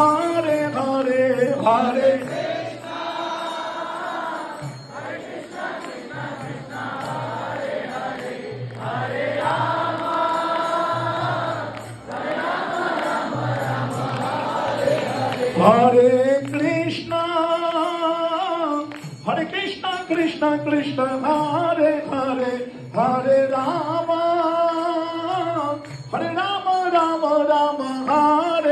Hare Hare Hare Hare Krishna, Hare Krishna, Krishna Krishna, Hare Hare, Hare Rama, Hare Rama, Rama Rama, Hare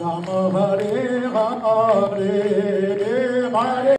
Ram Hare Hare